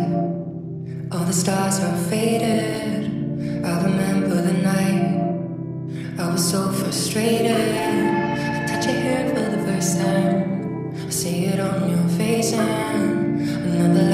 awake. All the stars are faded. I remember the night. I was so frustrated. I touch your hair for the first time. I see it on your face and another.